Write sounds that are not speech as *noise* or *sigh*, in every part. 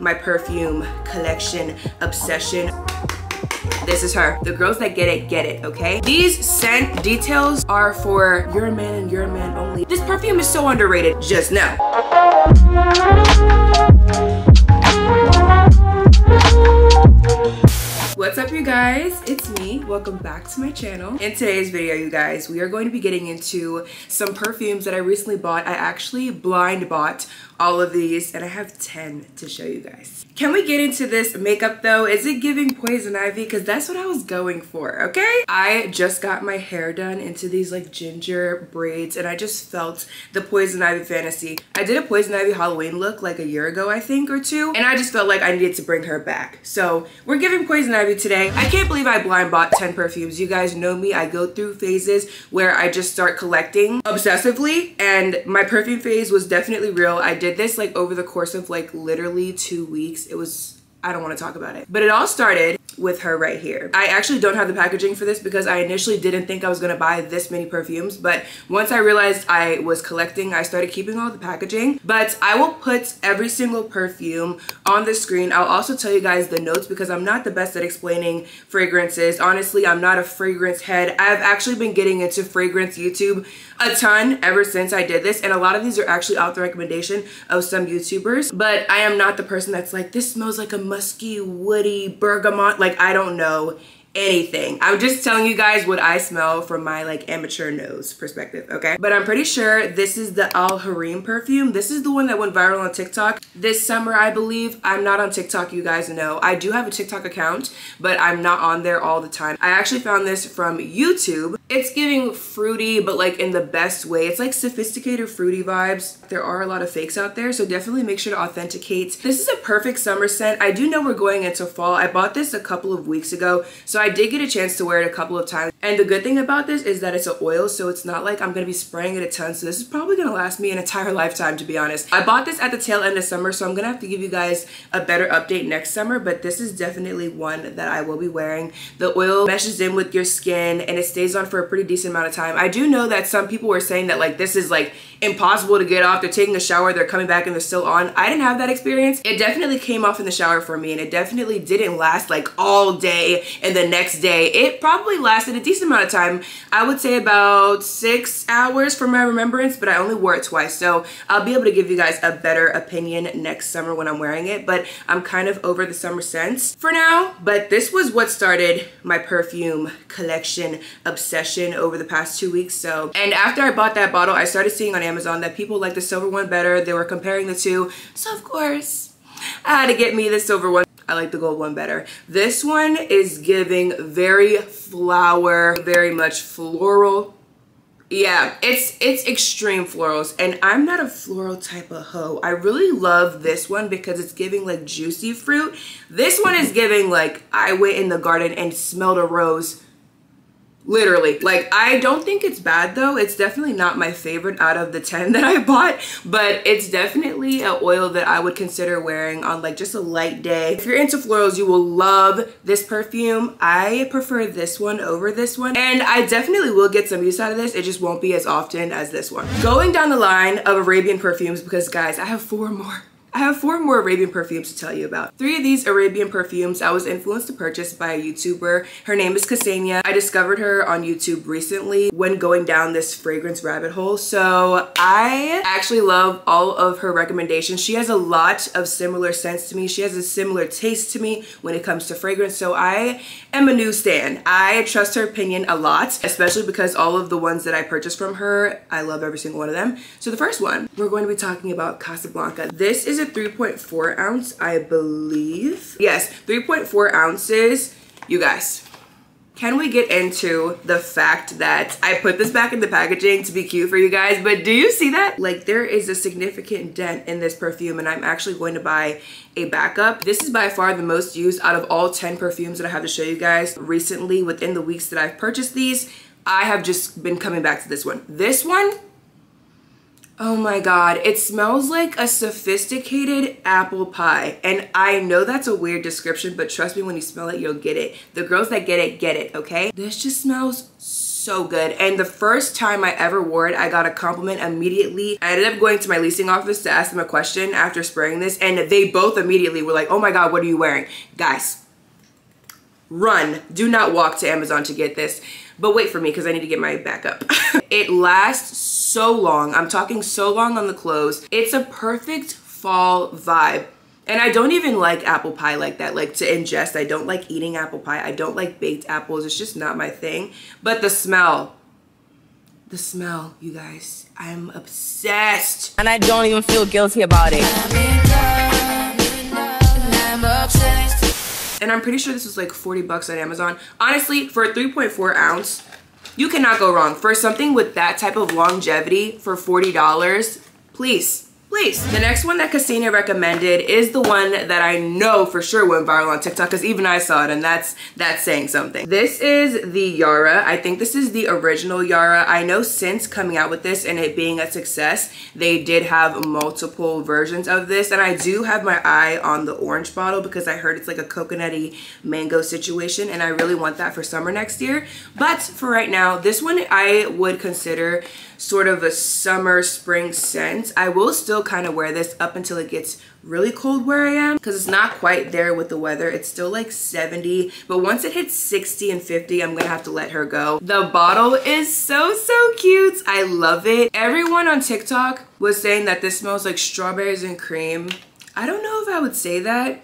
my perfume collection obsession. This is her. The girls that get it, get it, okay? These scent details are for your man and your man only. This perfume is so underrated. Just now. What's up you guys? It's me. Welcome back to my channel. In today's video, you guys, we are going to be getting into some perfumes that I recently bought. I actually blind bought all of these and I have 10 to show you guys. Can we get into this makeup though? Is it giving poison ivy? Because that's what I was going for, okay? I just got my hair done into these like ginger braids and I just felt the poison ivy fantasy. I did a poison ivy Halloween look like a year ago, I think, or two, and I just felt like I needed to bring her back. So we're giving poison ivy today. I can't believe I blind bought 10 perfumes. You guys know me, I go through phases where I just start collecting obsessively and my perfume phase was definitely real. I did this like over the course of like literally two weeks. It was, I don't want to talk about it. But it all started with her right here. I actually don't have the packaging for this because I initially didn't think I was gonna buy this many perfumes, but once I realized I was collecting, I started keeping all the packaging. But I will put every single perfume on the screen. I'll also tell you guys the notes because I'm not the best at explaining fragrances. Honestly, I'm not a fragrance head. I've actually been getting into fragrance YouTube a ton ever since I did this and a lot of these are actually out the recommendation of some YouTubers but I am not the person that's like this smells like a musky woody bergamot like I don't know anything. I'm just telling you guys what I smell from my like amateur nose perspective, okay? But I'm pretty sure this is the Al Harim perfume. This is the one that went viral on TikTok this summer, I believe. I'm not on TikTok, you guys know. I do have a TikTok account, but I'm not on there all the time. I actually found this from YouTube. It's giving fruity, but like in the best way. It's like sophisticated fruity vibes. There are a lot of fakes out there, so definitely make sure to authenticate. This is a perfect summer scent. I do know we're going into fall. I bought this a couple of weeks ago, so I did get a chance to wear it a couple of times. And the good thing about this is that it's an oil, so it's not like I'm gonna be spraying it a ton. So this is probably gonna last me an entire *laughs* lifetime, to be honest. I bought this at the tail end of summer, so I'm gonna have to give you guys a better update next summer, but this is definitely one that I will be wearing. The oil meshes in with your skin and it stays on for a pretty decent amount of time. I do know that some people were saying that like this is like impossible to get off. They're taking a shower, they're coming back and they're still on. I didn't have that experience. It definitely came off in the shower for me and it definitely didn't last like all day and the next day. It probably lasted a decent amount of time. I would say about six hours from my remembrance, but I only wore it twice. So I'll be able to give you guys a better opinion next summer when I'm wearing it, but I'm kind of over the summer scents for now. But this was what started my perfume collection obsession over the past two weeks. So, and after I bought that bottle, I started seeing on Amazon that people like the silver one better. They were comparing the two. So of course, I had to get me the silver one. I like the gold one better. This one is giving very flower, very much floral. Yeah, it's it's extreme florals and I'm not a floral type of hoe. I really love this one because it's giving like juicy fruit. This one is giving like I went in the garden and smelled a rose literally. Like i don't think it's bad though. It's definitely not my favorite out of the 10 *laughs* that i bought but it's definitely an oil that i would consider wearing on like just a light day. If you're into florals you will love this perfume. I prefer this one over this one and i definitely will get some use out of this. It just won't be as often as this one. Going down the line of arabian perfumes because guys i have four more I have four more Arabian perfumes to tell you about. Three of these Arabian perfumes I was influenced to purchase by a YouTuber. Her name is Ksenia. I discovered her on YouTube recently when going down this fragrance rabbit hole. So I actually love all of her recommendations. She has a lot of similar scents to me. She has a similar taste to me when it comes to fragrance. So I am a new stan. I trust her opinion a lot, especially because all of the ones that I purchased from her, I love every single one of them. So the first one, we're going to be talking about Casablanca. This is a 3.4 ounce, I believe. Yes, 3.4 ounces. You guys, can we get into the fact that I put this back in the packaging to be cute for you guys, but do you see that? Like there is a significant dent in this perfume and I'm actually going to buy a backup. This is by far the most used out of all 10 perfumes that I have to show you guys recently within the weeks that I've purchased these. I have just been coming back to this one. This one, Oh my god, it smells like a sophisticated apple pie. And I know that's a weird description, but trust me, when you smell it, you'll get it. The girls that get it, get it, okay? This just smells so good. And the first time I ever wore it, I got a compliment immediately. I ended up going to my leasing office to ask them a question after spraying this and they both immediately were like, oh my God, what are you wearing? Guys, run. Do not walk to Amazon to get this. But wait for me because I need to get my backup. *laughs* it lasts so long. I'm talking so long on the clothes. It's a perfect fall vibe. And I don't even like apple pie like that, like to ingest. I don't like eating apple pie. I don't like baked apples. It's just not my thing. But the smell, the smell, you guys, I'm obsessed. And I don't even feel guilty about it. And I'm pretty sure this was like 40 bucks on Amazon. Honestly, for a 3.4 ounce, you cannot go wrong. For something with that type of longevity for $40, please, please. The next one that Ksenia recommended is the one that I know for sure went viral on TikTok because even I saw it and that's that's saying something. This is the Yara. I think this is the original Yara. I know since coming out with this and it being a success, they did have multiple versions of this and I do have my eye on the orange bottle because I heard it's like a coconutty mango situation and I really want that for summer next year. But for right now, this one I would consider sort of a summer spring scent. I will still kind of wear this up until it gets really cold where I am because it's not quite there with the weather. It's still like 70, but once it hits 60 and 50, I'm gonna have to let her go. The bottle is so, so cute. I love it. Everyone on TikTok was saying that this smells like strawberries and cream. I don't know if I would say that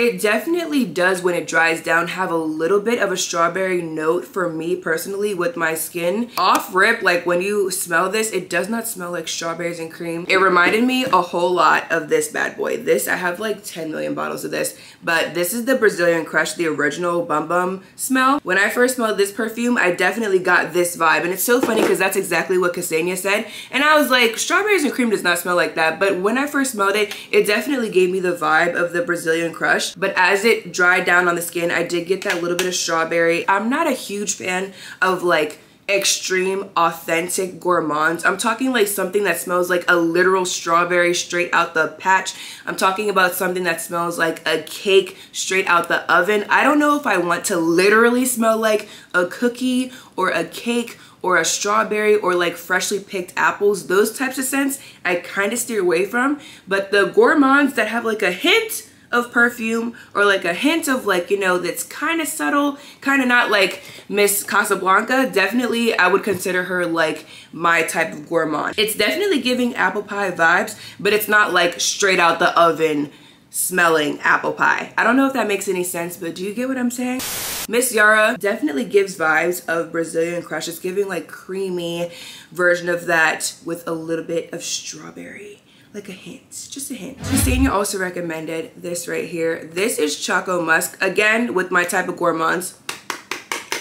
it definitely does when it dries down have a little bit of a strawberry note for me personally with my skin. Off rip, like when you smell this, it does not smell like strawberries and cream. It reminded me a whole lot of this bad boy. This, I have like 10 million bottles of this, but this is the Brazilian Crush, the original Bum Bum smell. When I first smelled this perfume, I definitely got this vibe. And it's so funny because that's exactly what Ksenia said. And I was like, strawberries and cream does not smell like that. But when I first smelled it, it definitely gave me the vibe of the Brazilian Crush but as it dried down on the skin, I did get that little bit of strawberry. I'm not a huge fan of like extreme authentic gourmands. I'm talking like something that smells like a literal strawberry straight out the patch. I'm talking about something that smells like a cake straight out the oven. I don't know if i want to literally smell like a cookie or a cake or a strawberry or like freshly picked apples. Those types of scents i kind of steer away from but the gourmands that have like a hint of perfume or like a hint of like, you know, that's kind of subtle, kind of not like Miss Casablanca. Definitely, I would consider her like my type of gourmand. It's definitely giving apple pie vibes, but it's not like straight out the oven smelling apple pie. I don't know if that makes any sense, but do you get what I'm saying? Miss Yara definitely gives vibes of Brazilian Crush. It's giving like creamy version of that with a little bit of strawberry like a hint, just a hint. Ksenia also recommended this right here. This is Choco Musk, again, with my type of gourmands.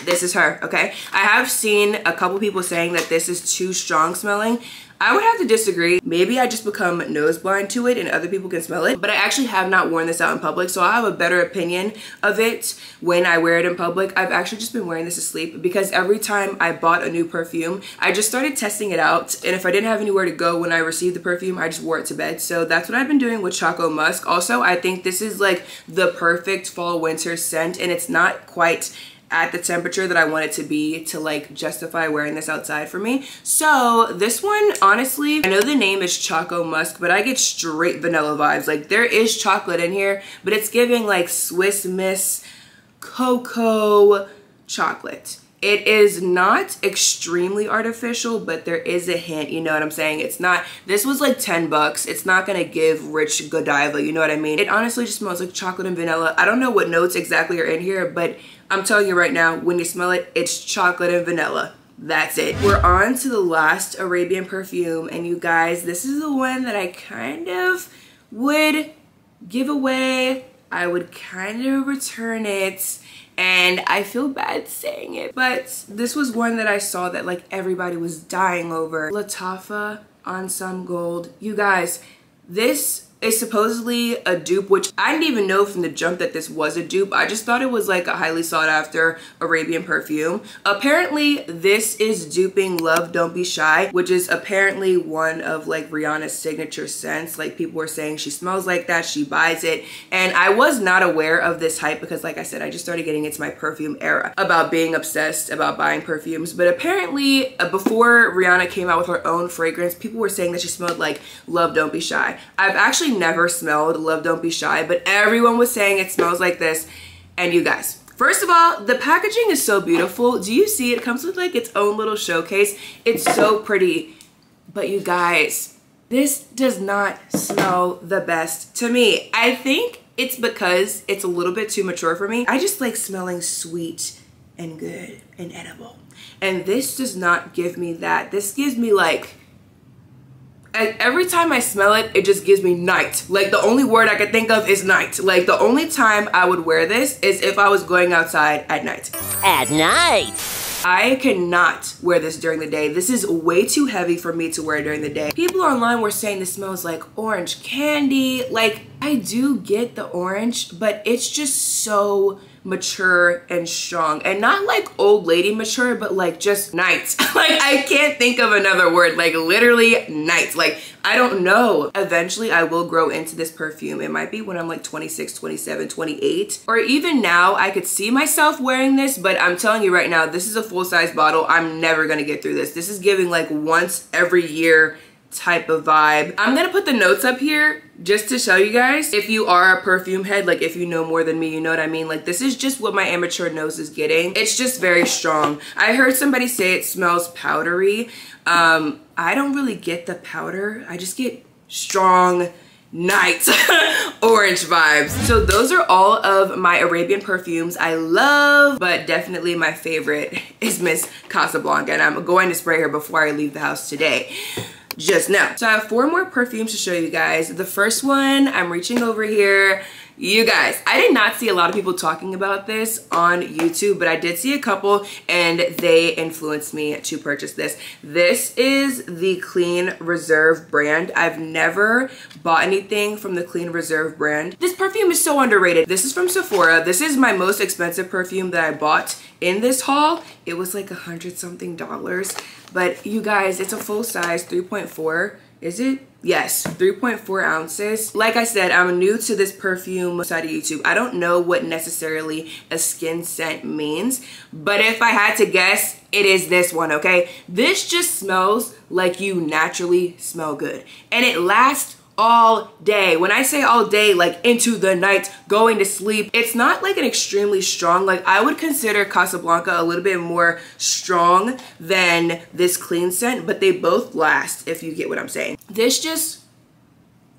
This is her, okay? I have seen a couple people saying that this is too strong smelling. I would have to disagree. Maybe I just become nose blind to it and other people can smell it, but I actually have not worn this out in public, so I have a better opinion of it when I wear it in public. I've actually just been wearing this to sleep because every time I bought a new perfume, I just started testing it out, and if I didn't have anywhere to go when I received the perfume, I just wore it to bed. So that's what I've been doing with Choco Musk. Also, I think this is like the perfect fall winter scent, and it's not quite at the temperature that I want it to be to like justify wearing this outside for me. So this one, honestly, I know the name is Choco Musk, but I get straight vanilla vibes. Like there is chocolate in here, but it's giving like Swiss Miss cocoa chocolate. It is not extremely artificial, but there is a hint, you know what I'm saying? It's not, this was like 10 bucks. It's not gonna give rich Godiva, you know what I mean? It honestly just smells like chocolate and vanilla. I don't know what notes exactly are in here, but I'm telling you right now, when you smell it, it's chocolate and vanilla. That's it. We're on to the last Arabian perfume, and you guys, this is the one that I kind of would give away. I would kind of return it and I feel bad saying it, but this was one that I saw that like everybody was dying over. Lattafa Ansaam gold. You guys, this is supposedly a dupe, which I didn't even know from the jump that this was a dupe. I just thought it was like a highly sought after Arabian perfume. Apparently, this is duping Love Don't Be Shy, which is apparently one of like Rihanna's signature scents. Like people were saying she smells like that, she buys it. And I was not aware of this hype because like I said, I just started getting into my perfume era about being obsessed about buying perfumes. But apparently uh, before Rihanna came out with her own fragrance, people were saying that she smelled like Love Don't Be Shy. I've actually actually never smelled Love Don't Be Shy, but everyone was saying it smells like this. And you guys, First of all, the packaging is so beautiful. Do you see it comes with like its own little showcase? It's so pretty. But you guys, this does not smell the best to me. I think it's because it's a little bit too mature for me. I just like smelling sweet and good and edible. And this does not give me that. This gives me like every time I smell it, it just gives me night. Like the only word I could think of is night. Like the only time I would wear this is if I was going outside at night. At night. I cannot wear this during the day. This is way too heavy for me to wear during the day. People online were saying this smells like orange candy. Like I do get the orange, but it's just so mature and strong. And not like old lady mature but like just nice *laughs* like i can't think of another word. Like literally nice like i don't know. Eventually i will grow into this perfume. It might be when i'm like 26 27 28 or even now i could see myself wearing this but i'm telling you right now this is a full-size bottle. I'm never gonna get through this. This is giving like once every year type of vibe. I'm gonna put the notes up here just to show you guys if you are a perfume head, like if you know more than me, you know what I mean? Like this is just what my amateur nose is getting. It's just very strong. I heard somebody say it smells powdery. Um, I don't really get the powder. I just get strong, night *laughs* orange vibes so those are all of my arabian perfumes i love but definitely my favorite *laughs* is miss casablanca and i'm going to spray her before i leave the house today just now. So I have four more perfumes to show you guys. The first one, I'm reaching over here. You guys, I did not see a lot of people talking about this on YouTube, but I did see a couple and they influenced me to purchase this. This is the Clean Reserve brand. I've never bought anything from the Clean Reserve brand. This perfume is so underrated. This is from Sephora. This is my most expensive perfume that I bought in this haul. It was like a hundred something dollars. But you guys, it's a full size 3.4. Is it? Yes, 3.4 ounces. Like I said, I'm new to this perfume side of YouTube. I don't know what necessarily a skin scent means, but if I had to guess, it is this one, okay? This just smells like you naturally smell good. And it lasts all day. When I say all day, like into the night, going to sleep, it's not like an extremely strong, like I would consider Casablanca a little bit more strong than this clean scent, but they both last if you get what I'm saying. This just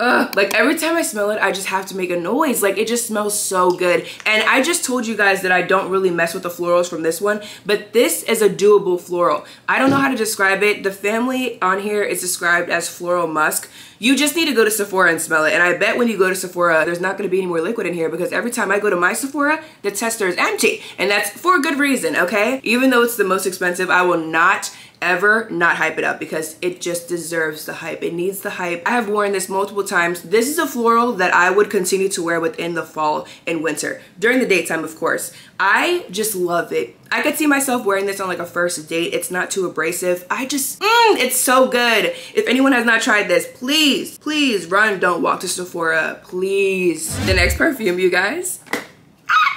Ugh, like every time I smell it, I just have to make a noise. Like it just smells so good. And I just told you guys that I don't really mess with the florals from this one, but this is a doable floral. I don't know how to describe it. The family on here is described as floral musk. You just need to go to Sephora and smell it. And I bet when you go to Sephora, there's not gonna be any more liquid in here because every time I go to my Sephora, the tester is empty. And that's for a good reason, okay? Even though it's the most expensive, I will not ever not hype it up because it just deserves the hype. It needs the hype. I have worn this multiple times. This is a floral that I would continue to wear within the fall and winter. During the daytime, of course. I just love it. I could see myself wearing this on like a first date. It's not too abrasive. I just, mm, it's so good. If anyone has not tried this, please, please run, don't walk to Sephora, please. The next perfume, you guys.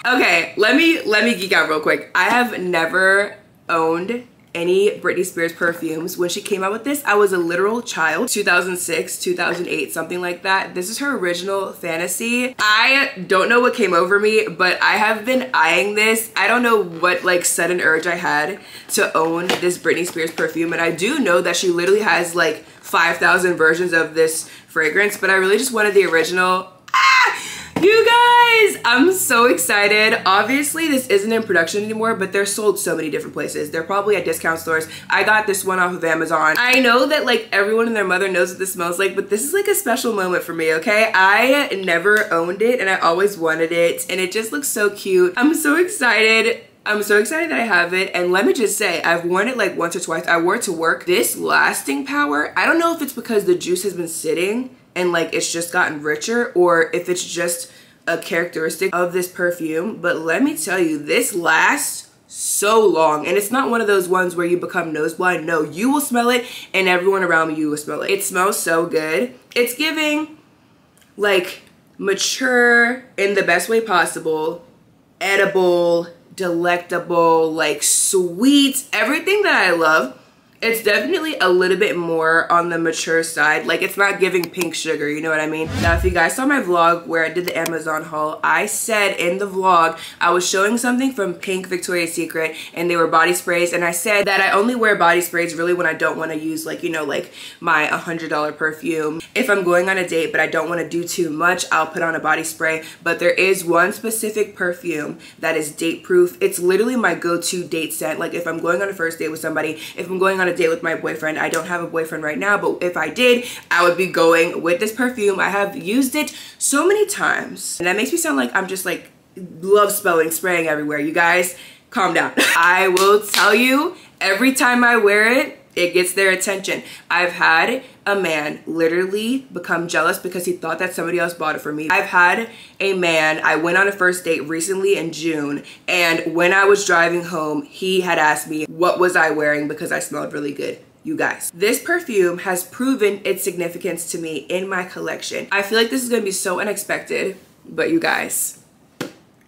Okay, let me, let me geek out real quick. I have never owned any Britney Spears perfumes. When she came out with this, I was a literal child. 2006, 2008, something like that. This is her original Fantasy. I don't know what came over me, but I have been eyeing this. I don't know what like sudden urge I had to own this Britney Spears perfume. And I do know that she literally has like 5,000 versions of this fragrance, but I really just wanted the original. You guys, I'm so excited. Obviously, this isn't in production anymore, but they're sold so many different places. They're probably at discount stores. I got this one off of Amazon. I know that like everyone and their mother knows what this smells like, but this is like a special moment for me, okay? I never owned it and I always wanted it and it just looks so cute. I'm so excited. I'm so excited that I have it. And let me just say, I've worn it like once or twice. I wore it to work. This lasting power, I don't know if it's because the juice has been sitting and like it's just gotten richer or if it's just a characteristic of this perfume. But let me tell you, this lasts so long. And it's not one of those ones where you become nose blind no you will smell it and everyone around you will smell it. It smells so good. It's giving like mature in the best way possible edible delectable like sweet everything that i love it's definitely a little bit more on the mature side. Like it's not giving pink sugar, you know what I mean? Now, if you guys saw my vlog where I did the Amazon haul, I said in the vlog, I was showing something from Pink Victoria's Secret and they were body sprays. And I said that I only wear body sprays really when I don't want to use like, you know, like my $100 perfume. If I'm going on a date, but I don't want to do too much, I'll put on a body spray. But there is one specific perfume that is date proof. It's literally my go-to date scent. Like if I'm going on a first date with somebody, if I'm going on a a date with my boyfriend. I don't have a boyfriend right now, but if I did, I would be going with this perfume. I have used it so many times. And that makes me sound like I'm just like love spelling, spraying everywhere. You guys, calm down. *laughs* I will tell you, every time I wear it, it gets their attention. I've had a man literally become jealous because he thought that somebody else bought it for me. I've had a man, I went on a first date recently in June, and when I was driving home, he had asked me what was I wearing because I smelled really good you guys. This perfume has proven its significance to me in my collection. I feel like this is gonna be so unexpected, but you guys,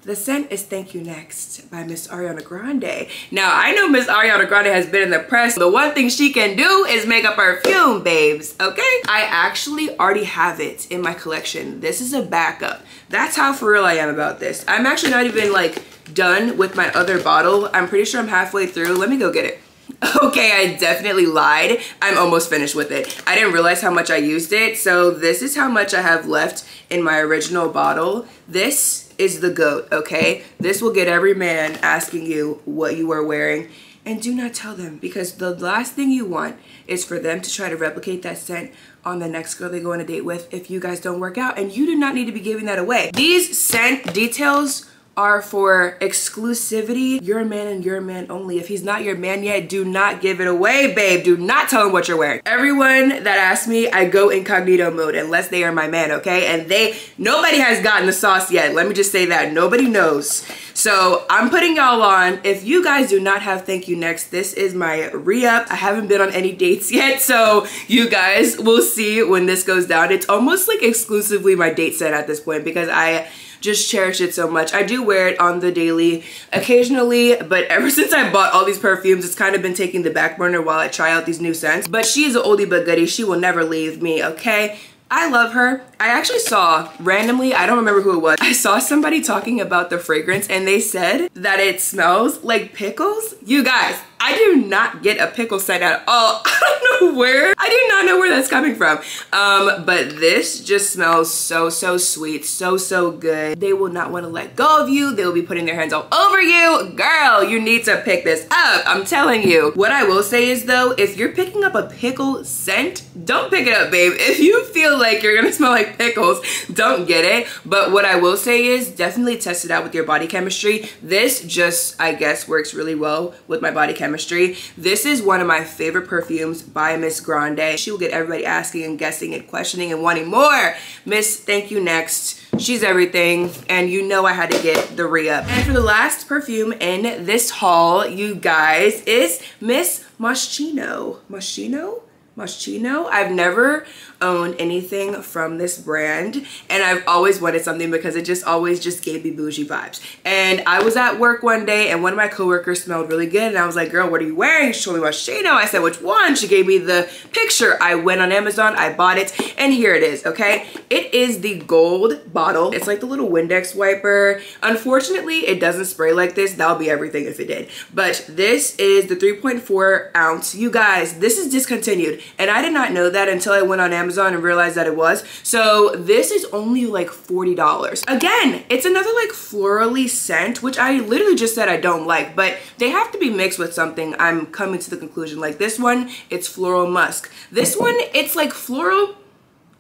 the scent is Thank You Next by Miss Ariana Grande. Now, I know Miss Ariana Grande has been in the press. The one thing she can do is make a perfume, babes, okay? I actually already have it in my collection. This is a backup. That's how for real I am about this. I'm actually not even like done with my other bottle. I'm pretty sure I'm halfway through. Let me go get it. *laughs* Okay, I definitely lied. I'm almost finished with it. I didn't realize how much I used it. So this is how much I have left in my original bottle. This is the GOAT, okay? This will get every man asking you what you are wearing. And do not tell them because the last thing you want is for them to try to replicate that scent on the next girl they go on a date with if you guys don't work out. And you do not need to be giving that away. These scent details are for exclusivity. You're a man and you're a man only. If he's not your man yet, do not give it away, babe. Do not tell him what you're wearing. Everyone that asks me, I go incognito mode unless they are my man, okay? And they, nobody has gotten the sauce yet. Let me just say that. Nobody knows. So I'm putting y'all on. If you guys do not have Thank You Next, this is my re-up. I haven't been on any dates *laughs* yet, so you guys will see when this goes down. It's almost like exclusively my date set at this point because I just cherish it so much. I do wear it on the daily occasionally, but ever *laughs* since I bought all these perfumes, it's kind of been taking the back burner while I try out these new scents. But she's an oldie but goodie. She will never leave me, okay? I love her. I actually saw randomly, I don't remember who it was, *laughs* I saw somebody talking about the fragrance and they said that it smells like pickles. You guys, I do not get a pickle scent at all. *laughs* I don't know where. I do not know where that's coming from. Um, but this just smells so, so sweet. So, so good. They will not want to let go of you. They will be putting their hands all over you. Girl, you need to pick this up. I'm telling you. What I will say is though, if you're picking up a pickle scent, don't pick it up, babe. If you feel like you're gonna *laughs* smell like pickles, don't get it. But what I will say is definitely test it out with your body chemistry. This just, I guess, works really well with my body chemistry chemistry. This is one of my favorite perfumes by Miss Grande. She will get everybody asking and guessing and questioning and wanting more. Miss, thank you next. She's everything, and you know I had to get the re-up. And for the last perfume in this haul, you guys, is Miss Moschino. Moschino? Moschino. I've never owned anything from this brand and I've always wanted something because it just always just gave me bougie vibes. And I was at work one day and one of my coworkers smelled really good and I was like, girl, what are you wearing? She told me Moschino. I said, which one? She gave me the picture. I went on Amazon, I bought it, and here it is, okay? It is the gold bottle. It's like the little Windex wiper. Unfortunately, it doesn't spray like this. That would be everything if it did. But this is the 3.4 ounce. You guys, this is discontinued. And I did not know that until I went on Amazon and realized that it was. So this is only like $40. Again, it's another like florally scent, which I literally just said I don't like, but they have to be mixed with something. I'm coming to the conclusion like this one, it's floral musk. This one, it's like floral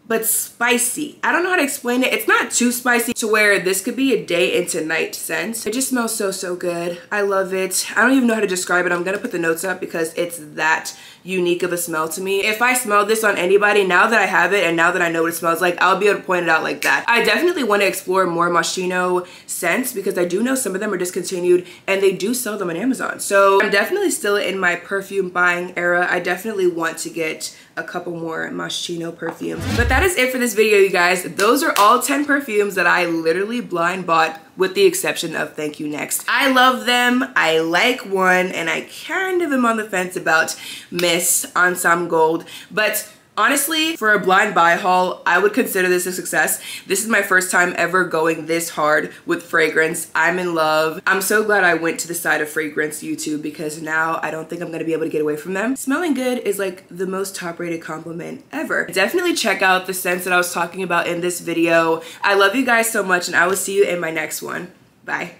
but spicy. I don't know how to explain it. It's not too spicy to where this could be a day into night scent. It just smells so, so good. I love it. I don't even know how to describe it. I'm gonna put the notes up because it's that unique of a smell to me. If I smell this on anybody, now that I have it and now that I know what it smells like, I'll be able to point it out like that. I definitely want to explore more Moschino scents because I do know some of them are discontinued and they do sell them on Amazon. So I'm definitely still in my perfume buying era. I definitely want to get a couple more Moschino perfumes. But that is it for this video, you guys. Those are all 10 perfumes that I literally blind bought with the exception of Thank You Next. I love them, I like one, and I kind of am on the fence about Miss Ansaam Gold, but Honestly, for a blind buy haul, I would consider this a success. This is my first time ever going this hard with fragrance. I'm in love. I'm so glad I went to the side of fragrance YouTube because now I don't think I'm gonna be able to get away from them. Smelling good is like the most top rated compliment ever. Definitely check out the scents that I was talking about in this video. I love you guys so much and I will see you in my next one. Bye.